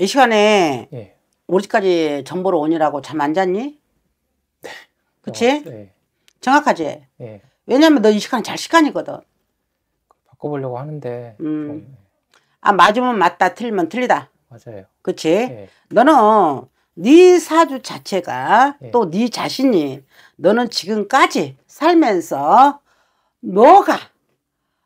이 시간에 예. 우리 집까지 정보를 오니라고 잠 안 잤니? 그치? 어, 네. 정확하지? 예. 왜냐면 너 이 시간 잘 시간이거든. 바꿔보려고 하는데 음. 좀 아, 맞으면 맞다, 틀리면 틀리다. 맞아요. 그치? 예. 너는 네 사주 자체가 예. 또네 자신이 너는 지금까지 살면서 너가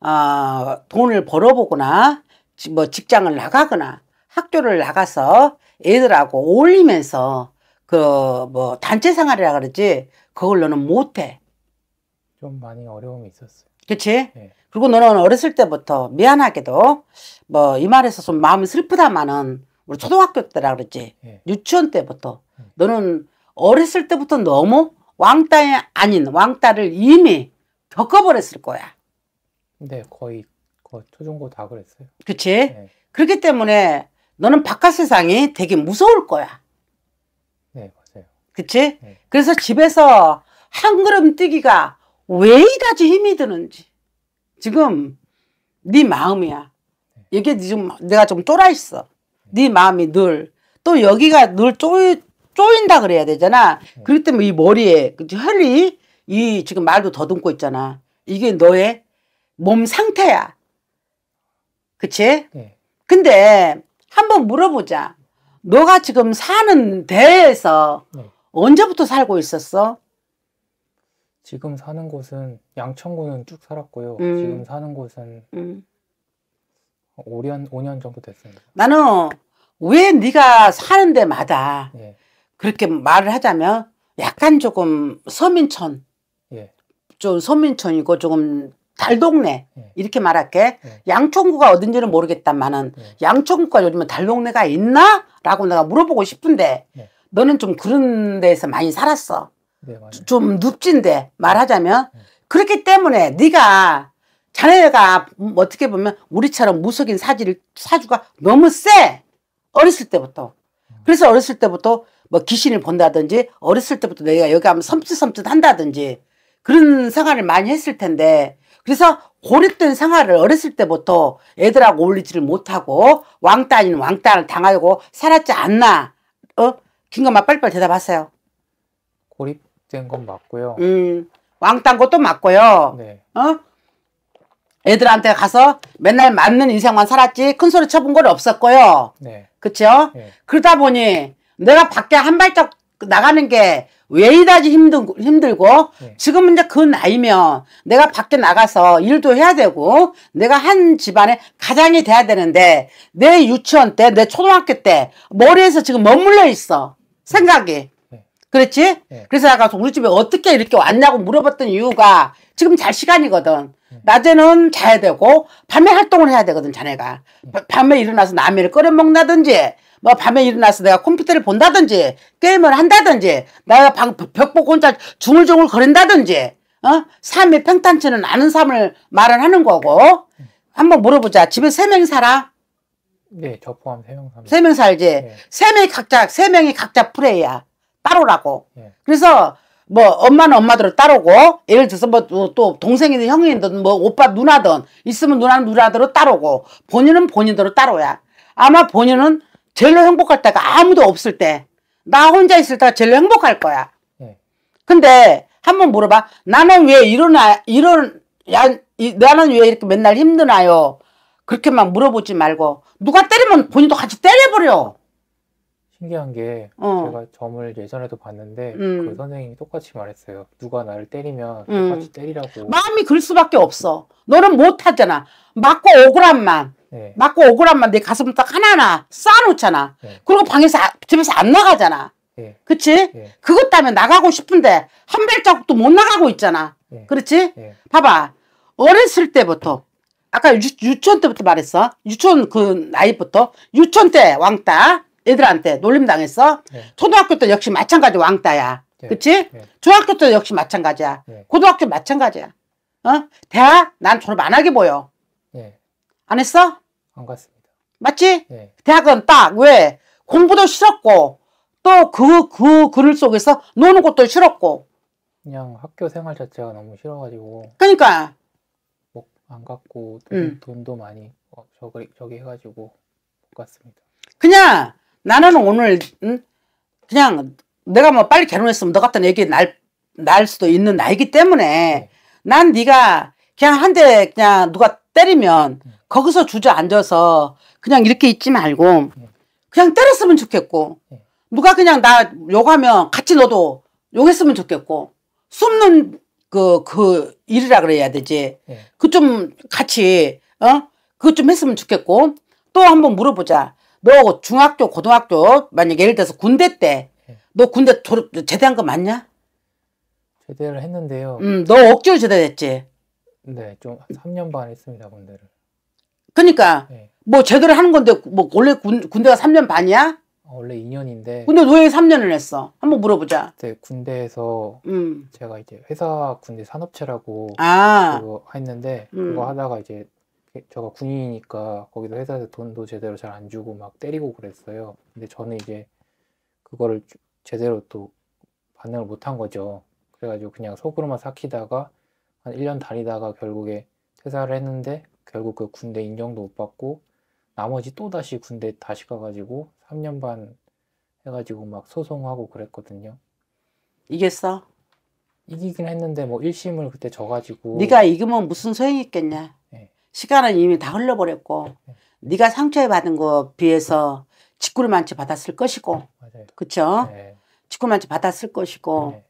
어, 돈을 벌어보거나 지- 뭐 직장을 나가거나 학교를 나가서 애들하고 어울리면서 그 뭐 단체 생활이라 그러지 그걸 너는 못해 좀 많이 어려움이 있었어요. 그치? 예. 그리고 너는 어렸을 때부터 미안하게도 뭐 이 말에서 좀 마음이 슬프다마는 우리 초등학교 때라 그랬지 예. 유치원 때부터 음. 너는 어렸을 때부터 너무 왕따이 아닌 왕따를 이미 겪어버렸을 거야. 근데 거의 거 초중고 다 그랬어요. 그치? 예. 그렇기 때문에 너는 바깥 세상이 되게 무서울 거야. 네, 맞아요. 그치? 네. 그래서 집에서 한 걸음 뛰기가 왜 이다지 힘이 드는지. 지금 네 마음이야. 이게 지금 내가 좀 쫄아 있어. 네 마음이 늘. 또 여기가 늘 쪼이, 쪼인다 그래야 되잖아. 그렇기 때문에 이 머리에 그 혈이 이 지금 말도 더듬고 있잖아. 이게 너의 몸 상태야. 그치? 예. 근데 한번 물어보자. 너가 지금 사는 데에서 네. 언제부터 살고 있었어? 지금 사는 곳은 양천구는 쭉 살았고요. 음. 지금 사는 곳은 음. 5년 5년 정도 됐습니다. 나는 왜 네가 사는 데마다 예. 그렇게 말을 하자면 약간 조금 서민촌, 예. 좀 서민촌이고 조금 달동네 예. 이렇게 말할게. 네. 양천구가 어딘지는 모르겠다마는 네. 양천구가 요즘에 달동네가 있나? 라고 내가 물어보고 싶은데 네. 너는 좀 그런 데에서 많이 살았어. 네. 좀 눕진데 말하자면 네. 그렇기 때문에 네가 자네가 음, 어떻게 보면 우리처럼 무속인 사지를 사주가 너무 세 어렸을 때부터 그래서 어렸을 때부터 뭐 귀신을 본다든지 어렸을 때부터 내가 여기 하면 섬찟섬찟 한다든지 그런 생활을 많이 했을 텐데 그래서 고립된 생활을 어렸을 때부터 애들하고 어울리지를 못하고 왕따 아닌 왕따를 당하고 살았지 않나 어 김건마 빨리빨리 대답하세요 고립된 건 맞고요. 음, 왕딴 것도 맞고요. 네. 어? 애들한테 가서 맨날 맞는 인생만 살았지 큰 소리 쳐본 건 없었고요. 네. 그쵸? 예. 그러다 보니 내가 밖에 한 발짝 나가는 게 왜 이다지 힘든, 힘들고 네. 지금은 이제 그 나이면 내가 밖에 나가서 일도 해야 되고 내가 한 집안의 가장이 돼야 되는데 내 유치원 때, 내 초등학교 때 머리에서 지금 머물러 있어. 생각이. 네. 그렇지? 네. 그래서 아까 우리 집에 어떻게 이렇게 왔냐고 물어봤던 이유가 지금 잘 시간이거든. 네. 낮에는 자야 되고 밤에 활동을 해야 되거든 자네가. 바- 밤에 일어나서 라면을 끓여 먹나든지 뭐 밤에 일어나서 내가 컴퓨터를 본다든지 게임을 한다든지 내가 방, 벽 보고 혼자 중얼중얼 거린다든지 어? 삶이 평탄치는 않은 삶을 말을 하는 거고 한번 물어보자. 집에 세 명이 살아? 네, 저 포함 3명 삽니다. 세명 살지? 네. 세 명이 각자 세 명이 각자 프레이야. 따로라고. 예. 그래서 뭐 엄마는 엄마대로 따로고 예를 들어서 뭐 또 동생이든 형이든 뭐 오빠 누나든 있으면 누나는 누나대로 따로고 본인은 본인대로 따로야. 아마 본인은 제일로 행복할 때가 아무도 없을 때 나 혼자 있을 때가 제일 행복할 거야. 예. 근데 한번 물어봐. 나는 왜 이러나 이런 야 이- 나는 왜 이렇게 맨날 힘드나요? 그렇게만 물어보지 말고 누가 때리면 본인도 같이 때려버려. 신기한 게 어. 제가 점을 예전에도 봤는데 음. 그 선생님이 똑같이 말했어요. 누가 나를 때리면 음. 똑같이 때리라고. 마음이 그럴 수밖에 없어. 너는 못하잖아. 맞고 억울함만. 네. 맞고 억울함만 내 가슴 딱 하나하나 쌓아놓잖아. 네. 그리고 방에서, 아- 집에서 안 나가잖아. 예. 그치? 예. 그것 때문에 나가고 싶은데 한 발자국도 못 나가고 있잖아. 예. 그렇지? 예. 봐봐. 어렸을 때부터 아까 유, 유치원 때부터 말했어. 유치원 그 나이부터 유치원 때 왕따 애들한테 놀림 당했어. 네. 초등학교 때 역시 마찬가지 왕따야. 네. 그치? 네. 중학교 때 역시 마찬가지야. 네. 고등학교 마찬가지야. 어? 대학 난 졸업 안 하게 보여. 예. 안 했어? 안 갔습니다. 맞지? 예. 대학은 딱 왜? 공부도 싫었고 또 그 그 그늘 속에서 노는 것도 싫었고. 그냥 학교 생활 자체가 너무 싫어가지고 그러니까 뭐안 갔고 돈, 음. 돈도 많이 어, 저기 저기 해가지고 못 갔습니다. 그냥 나는 오늘 응? 그냥 내가 뭐 빨리 결혼했으면 너 같은 애기 날, 날 수도 있는 나이기 때문에 난 네가 그냥 한 대 그냥 누가 때리면 거기서 주저앉아서 그냥 이렇게 있지 말고 그냥 때렸으면 좋겠고 네. 누가 그냥 나 욕하면 같이 너도 욕했으면 좋겠고 숨는 그, 그 일이라 그래야 되지. 네. 그좀 같이, 어? 그것 좀 했으면 좋겠고 또 한번 물어보자. 너 중학교, 고등학교 만약 예를 들어서 군대 때 네. 너 군대 졸업 제대한 거 맞냐? 제대를 했는데요. 음, 너 억지로 제대했지. 네, 좀 3년 반 했습니다, 군대를. 그러니까 네. 뭐 제대로 하는 건데 뭐 원래 군, 군대가 3년 반이야? 어, 원래 2년인데 근데 왜 3년을 했어? 한번 물어보자. 그때 군대에서 음. 제가 이제 회사 군대 산업체라고 아, 그거 했는데 음. 그거 하다가 이제 제가 군인이니까 거기서 회사에서 돈도 제대로 잘 안 주고 막 때리고 그랬어요. 근데 저는 이제 그거를 주- 제대로 또 반응을 못 한 거죠. 그래가지고 그냥 속으로만 삭히다가 한 1년 다니다가 결국에 퇴사를 했는데 결국 그 군대 인정도 못 받고 나머지 또 다시 군대 다시 가가지고 3년 반 해가지고 막 소송하고 그랬거든요. 이겼어. 이기긴 했는데 뭐 1심을 그때 져가지고 네가 이기면 무슨 소용이 있겠냐? 네. 시간은 이미 다 흘러버렸고 네. 네가 상처에 받은 거 비해서 직구를만치 받았을 것이고. 그쵸? 네. 직구만치 받았을 것이고 네.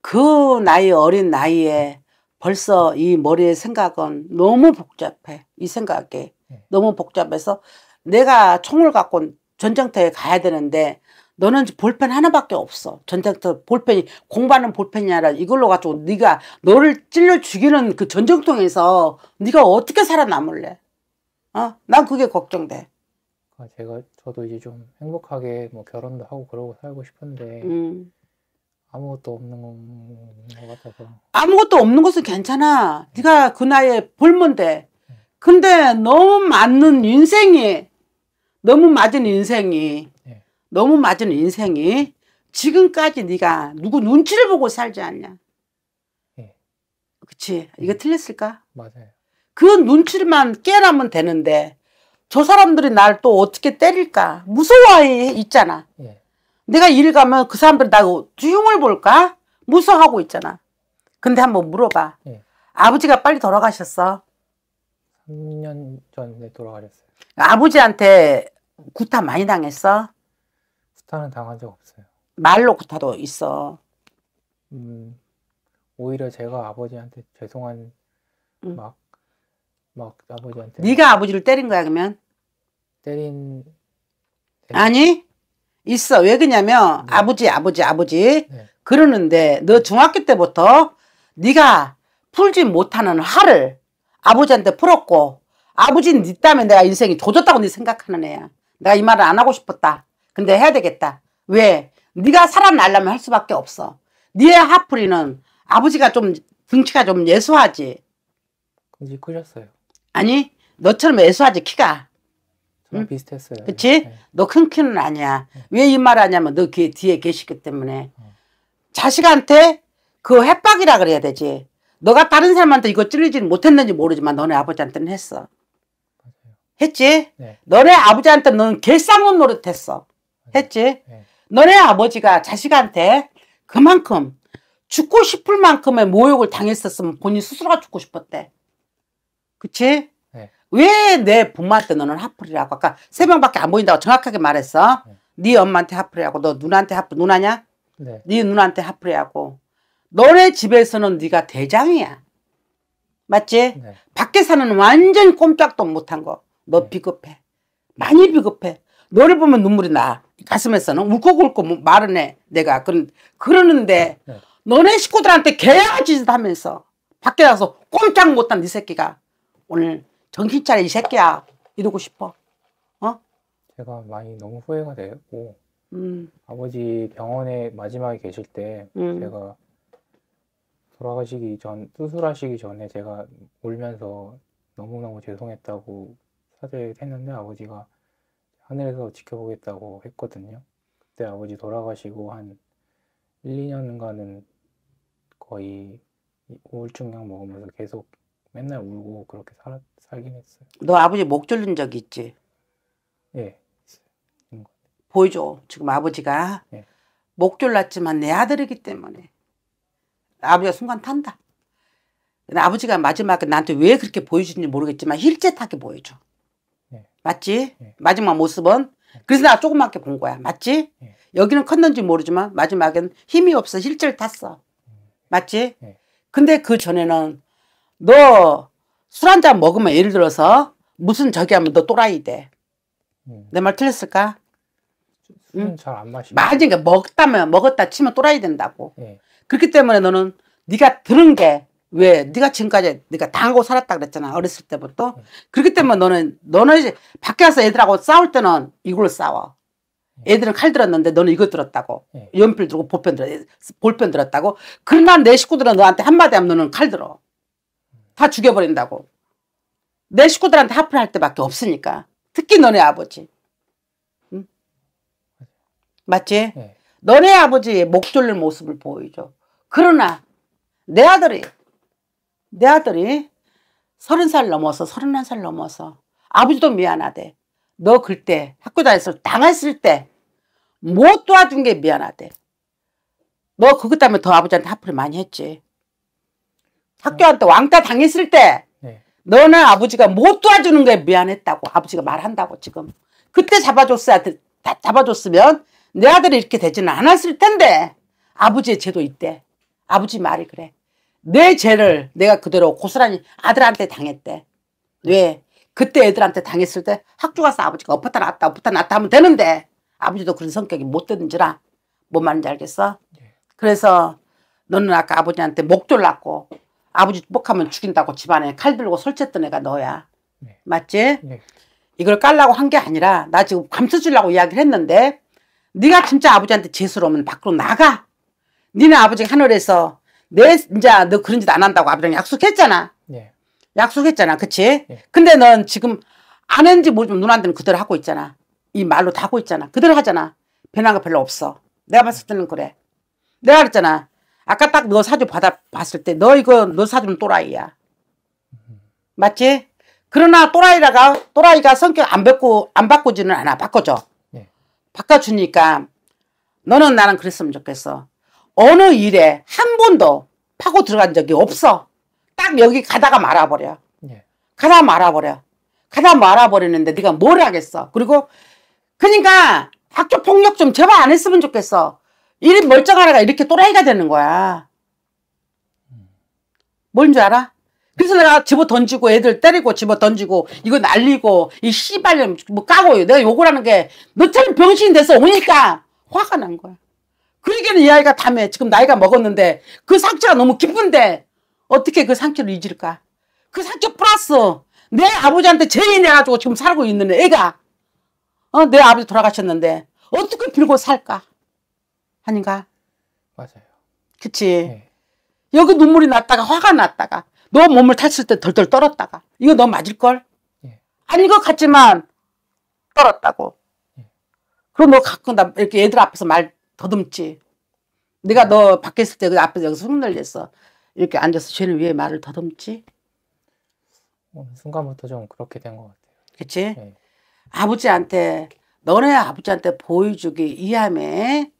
그 나이 어린 나이에 벌써 이 머리의 생각은 너무 복잡해. 이 생각이 네. 너무 복잡해서 내가 총을 갖고 전쟁터에 가야 되는데 너는 볼펜 하나밖에 없어. 전쟁터 볼펜이 공부하는 볼펜이 아니라 이걸로 가지고 네가 너를 찔러 죽이는 그 전쟁통에서 네가 어떻게 살아남을래? 어? 난 그게 걱정돼. 아, 제가 저도 이제 좀 행복하게 뭐 결혼도 하고 그러고 살고 싶은데 음. 아무것도 없는 것 같아서 아무것도 없는 것은 괜찮아. 네가 그 나이에 볼몬데. 근데 너무 맞는 인생이 너무 맞은 인생이 네. 너무 맞은 인생이 지금까지 네가 누구 눈치를 보고 살지 않냐. 네. 그치? 이거 틀렸을까? 맞아요. 그 눈치만 깨라면 되는데 저 사람들이 날 또 어떻게 때릴까? 무서워해 있잖아. 예. 내가 일 가면 그 사람들이 나 흉을 볼까? 무서워하고 있잖아. 근데 한번 물어봐. 예. 아버지가 빨리 돌아가셨어. 3년 전에 돌아가셨어요. 아버지한테 구타 많이 당했어. 스타는 당한 적 없어요. 말로 구타도 있어. 음, 오히려 제가 아버지한테 죄송한 음. 막, 막 아버지한테 네가 아버지를 때린 거야 그러면? 때린 네. 아니 있어. 왜 그러냐면 네. 아버지 아버지 아버지 네. 그러는데 너 중학교 때부터 네가 풀지 못하는 화를 아버지한테 풀었고 아버지는 네 때문에 내가 인생이 조졌다고 네 생각하는 애야. 내가 이 말을 안 하고 싶었다. 근데 해야 되겠다. 왜? 네가 살아나려면 할 수밖에 없어. 네의 화풀이는 아버지가 좀 등치가 좀 예수하지. 근데 크셨어요. 아니 너처럼 예수하지 키가. 응? 비슷했어요. 그치? 네. 너큰 키는 아니야. 왜이 말 하냐면 너 뒤에, 뒤에 계시기 때문에. 어. 자식한테 그 협박이라 그래야 되지. 너가 다른 사람한테 이거 찔리지는 못했는지 모르지만 너네 아버지한테는 했어. 했지? 네. 너네 아버지한테 너는 개쌍문 노릇했어. 했지? 네. 너네 아버지가 자식한테 그만큼 죽고 싶을 만큼의 모욕을 당했었으면 본인 스스로가 죽고 싶었대. 그치? 네. 왜내 부모한테 너는 하풀이라고 아까 세 명밖에 안 보인다고 정확하게 말했어. 네. 네 엄마한테 하풀이하고 너 누나한테 하풀 누나냐? 네. 네 누나한테 하풀이하고 너네 집에서는 네가 대장이야. 맞지? 네. 밖에 사는 완전 꼼짝도 못한 거. 너 네. 비겁해. 많이 비겁해. 너를 보면 눈물이 나. 가슴에서는 울컥울컥 말은 해. 내가. 그런, 그러는데 네. 너네 식구들한테 개야짓 하면서 밖에 나가서 꼼짝 못한 네 새끼가 오늘 정신 차려 이 새끼야. 이러고 싶어. 어? 제가 많이 너무 후회가 되고 음, 아버지 병원에 마지막에 계실 때 음. 제가 돌아가시기 전 수술하시기 전에 제가 울면서 너무너무 죄송했다고 사죄했는데 아버지가 하늘에서 지켜보겠다고 했거든요. 그때 아버지 돌아가시고 한 1, 2년간은 거의 우울증 약 먹으면서 계속 맨날 울고 그렇게 살, 살긴 했어요. 너 아버지 목 졸린 적 있지? 예. 보여줘. 지금 아버지가 네. 목졸 났지만 내 아들이기 때문에 아버지가 순간 탄다. 아버지가 마지막에 나한테 왜 그렇게 보여주는지 모르겠지만 힐끗하게 보여줘. 네. 맞지? 네. 마지막 모습은 그래서 나 조그맣게 본 거야. 맞지? 네. 여기는 컸는지 모르지만 마지막엔 힘이 없어 힐질 탔어. 맞지? 네. 근데 그 전에는 너 술 한 잔 먹으면 예를 들어서 무슨 저기 하면 너 또라이 돼. 음. 내말 틀렸을까? 술은 잘안 마시고. 맞으니까 그러니까 먹다면 먹었다 치면 또라이 된다고. 예. 그렇기 때문에 너는 네가 들은 게 왜 네가 지금까지 네가 당하고 살았다 그랬잖아 어렸을 때부터 네. 그렇기 때문에 너는 너는 이제 밖에 와서 애들하고 싸울 때는 이걸로 싸워 애들은 칼 들었는데 너는 이거 들었다고 네. 연필 들고 볼펜 들어 볼펜 들었다고 그러나 내 식구들은 너한테 한마디 하면 너는 칼 들어 다 죽여버린다고 내 식구들한테 하프를 할 때밖에 없으니까 특히 너네 아버지 응? 맞지? 예. 너네 아버지의 목 졸린 모습을 보여줘. 그러나 내 아들이 내 아들이 서른 살 넘어서 서른한 살 넘어서 아버지도 미안하대. 너 그때 학교 다녔을 때 당했을 때 못 도와준 게 미안하대. 너 그것 때문에 더 아버지한테 하프를 많이 했지. 학교한테 왕따 당했을 때 네. 너는 아버지가 못 도와주는 게 미안했다고 아버지가 말한다고 지금 그때 잡아줬어야 잡아줬으면 내 아들이 이렇게 되지는 않았을 텐데 아버지의 죄도 있대 아버지 말이 그래 내 죄를 내가 그대로 고스란히 아들한테 당했대 왜 그때 애들한테 당했을 때 학교 가서 아버지가 엎었다 놨다 엎었다 놨다 하면 되는데 아버지도 그런 성격이 못 되는지라 뭔 말인지 알겠어 예. 그래서 너는 아까 아버지한테 목 졸랐고 아버지 목하면 죽인다고 집안에 칼 들고 설쳤던 애가 너야. 네. 맞지? 네. 이걸 깔라고 한 게 아니라 나 지금 감춰주려고 이야기를 했는데 네가 진짜 아버지한테 오면 밖으로 나가. 니네 아버지가 하늘에서 내 이제 너 그런 짓 안 한다고 아버지랑 약속했잖아. 예. 약속했잖아. 그치? 네. 근데 넌 지금 안 했는지 모르지만 누나한테는 그대로 하고 있잖아. 이 말로 다 하고 있잖아. 그대로 하잖아. 변한 거 별로 없어. 내가 봤을 때는 그래. 내가 그랬잖아. 아까 딱 너 사주 받아 봤을 때 너 이거 너 사주는 또라이야. 맞지? 그러나 또라이라가 또라이가 성격 안 바꾸 안 바꾸지는 않아. 바꿔줘. 네. 바꿔주니까 너는 나는 그랬으면 좋겠어. 어느 일에 한 번도 파고 들어간 적이 없어. 딱 여기 가다가 말아버려. 예. 가다 말아버려. 가다 말아버리는데 네가 뭘 하겠어. 그리고 그러니까 학교 폭력 좀 제발 안 했으면 좋겠어. 이 멀쩡한 애가 이렇게 또라이가 되는 거야. 뭔 줄 알아? 그래서 내가 집어 던지고 애들 때리고 집어 던지고 이거 날리고 이 씨발 뭐 까고 내가 욕을 하는 게 너처럼 병신이 돼서 오니까 화가 난 거야. 그러기에는 이 아이가 담에 지금 나이가 먹었는데 그 상처가 너무 깊은데 어떻게 그 상처를 잊을까? 그 상처 플러스 내 아버지한테 죄인해가지고 지금 살고 있는 애가 어, 내 아버지 돌아가셨는데 어떻게 빌고 살까? 아닌가? 맞아요. 그치? 예. 여기 눈물이 났다가 화가 났다가 너 몸을 탔을 때 덜덜 떨었다가 이거 너 맞을걸? 예. 아닌 것 같지만 떨었다고. 그럼 너 가끔 나 이렇게 애들 앞에서 말 더듬지. 내가 너 밖에 있을 때 그 앞에서 여기서 흉내냈어. 이렇게 앉아서 쟤는 왜 말을 더듬지? 어느 순간부터 좀 그렇게 된 것 같아요. 그치? 예. 아버지한테 너네 아버지한테 보여주기 이함에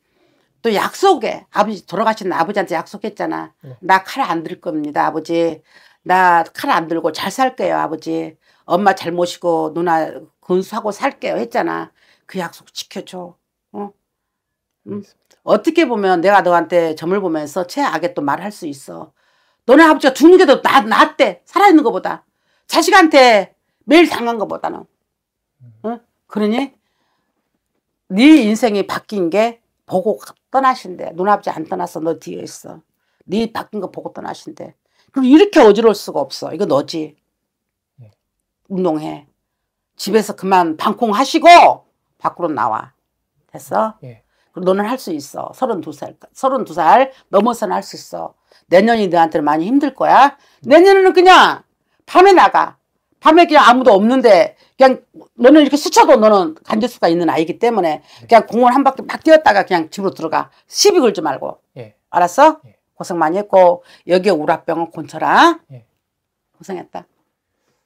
또 약속해 아버지 돌아가신 아버지한테 약속했잖아 네. 나칼 안 들 겁니다 아버지 나 칼 안 들고 잘 살게요 아버지 엄마 잘 모시고 누나 건수하고 살게요 했잖아 그 약속 지켜줘 어? 음. 어떻게 보면 내가 너한테 점을 보면서 최악의 또 말할 수 있어. 너네 아버지가 죽는 게 더 낫대. 살아있는 것보다. 자식한테 매일 당한 것보다는. 어? 그러니 네 인생이 바뀐 게 보고 떠나신대. 누나아버지 안 떠났어. 너 뒤에 있어. 네 바뀐 거 보고 떠나신대. 그럼 이렇게 어지러울 수가 없어. 이거 너지. 네. 운동해. 집에서 그만 방콩 하시고 밖으로 나와. 됐어? 예. 너는 할 수 있어. 32살, 32살 넘어서는 할 수 있어. 내년이 너한테는 많이 힘들 거야. 내년에는 그냥 밤에 나가. 밤에 그냥 아무도 없는데 그냥 너는 이렇게 스쳐도 너는 간질수가 있는 아이기 때문에 그냥 공원 한 바퀴 막 뛰었다가 그냥 집으로 들어가. 시비 걸지 말고. 예. 알았어? 예. 고생 많이 했고 여기에 우라병은 곤쳐라. 예. 고생했다.